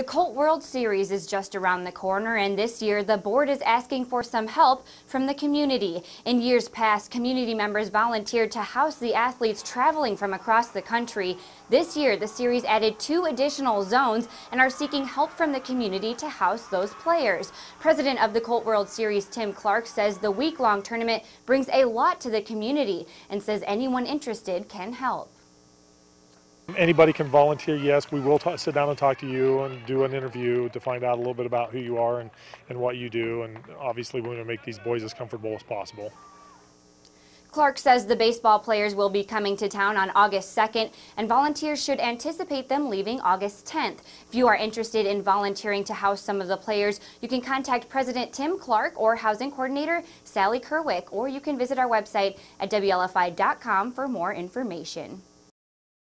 The Colt World Series is just around the corner, and this year the board is asking for some help from the community. In years past, community members volunteered to house the athletes traveling from across the country. This year, the series added two additional zones and are seeking help from the community to house those players. President of the Colt World Series, Tim Clark, says the week-long tournament brings a lot to the community and says anyone interested can help. Anybody can volunteer, yes. We will talk, sit down and talk to you and do an interview to find out a little bit about who you are and, and what you do. And obviously, we want to make these boys as comfortable as possible. Clark says the baseball players will be coming to town on August 2nd, and volunteers should anticipate them leaving August 10th. If you are interested in volunteering to house some of the players, you can contact President Tim Clark or Housing Coordinator Sally Kerwick, or you can visit our website at WLFI.com for more information.